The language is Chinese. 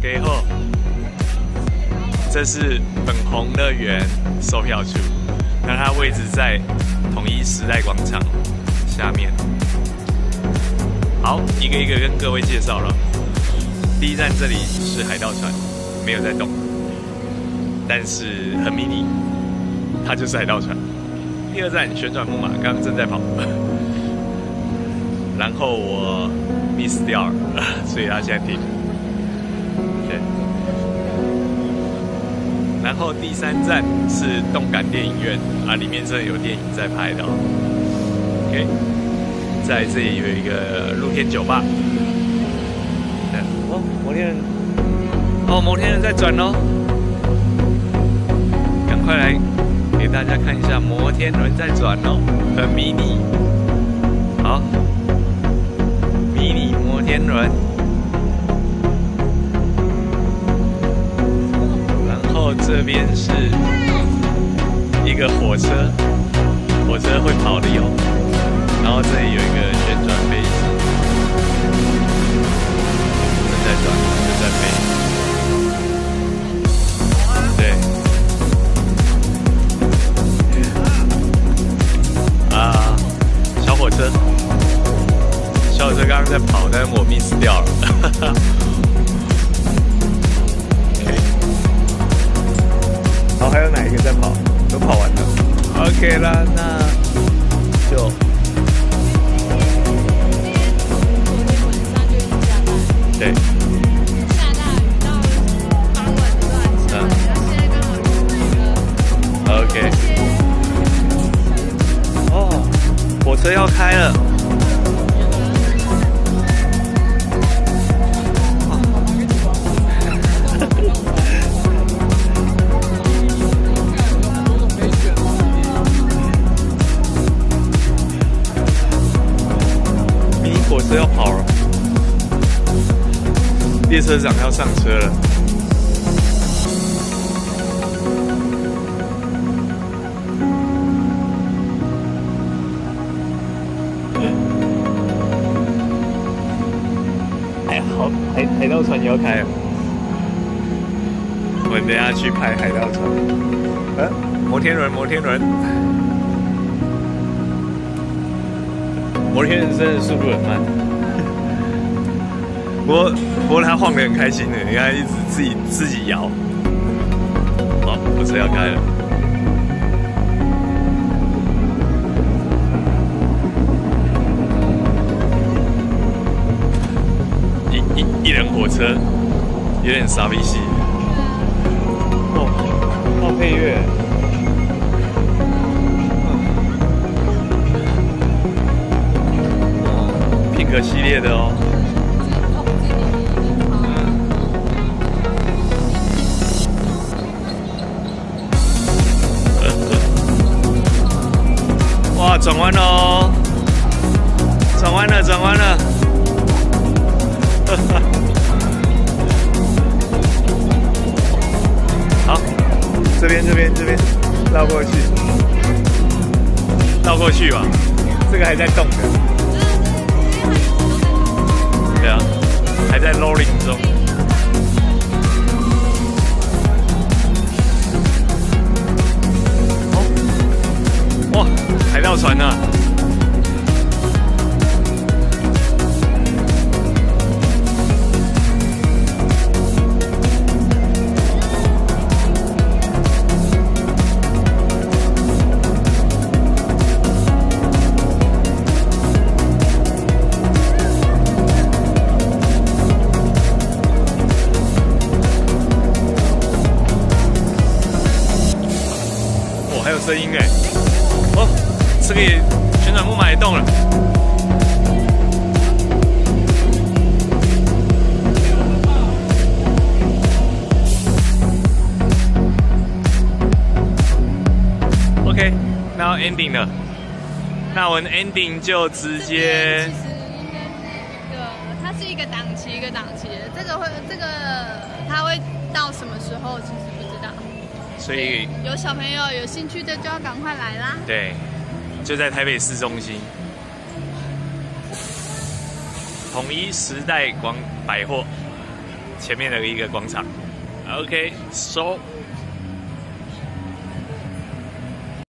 给后，这是粉红乐园售票处，那它位置在统一时代广场下面。好，一个一个跟各位介绍了。第一站这里是海盗船，没有在动，但是很迷你，它就是海盗船。第二站旋转木马，刚刚正在跑，然后我 miss 掉了，所以它现在停。然后第三站是动感电影院啊，里面真的有电影在拍的。哦 OK，在这里有一个露天酒吧。哦，摩天轮，哦，摩天轮在转哦，赶快来给大家看一下摩天轮在转哦，很迷你，好，迷你摩天轮，这边是一个火车，火车会跑的哟，然后这里有一个旋转飞机。在转，就在飞。对。啊，小火车，小火车刚刚在跑，但是我 miss 掉了。好，还有哪一个在跑？都跑完了。OK 了，那就。对。列车长要上车了。海海盗船也要开了，我们等下去拍海盗船。嗯，摩天轮，摩天轮，摩天轮真的速度很慢，不过不过他晃得很开心的，你看一直自己自己摇。好，火车要开了。一一一人火车有点傻逼戏，哦，放配乐，哦，品格系列的哦，转弯了哦，转弯了，转弯了，哈哈。这边这边这边，绕过去，绕过去吧。这个还在动的，海盗船呢？声音哎，哦，这个旋转木马也动了。OK，那 ending 了，那我们 ending 就直接。其实应该是一个，它是一个档期一个档期，这个会这个它会到什么时候？其实不知道。所以有小朋友有兴趣的就要赶快来啦。对，就在台北市中心，统一时代广百货前面的一个广场。OK，so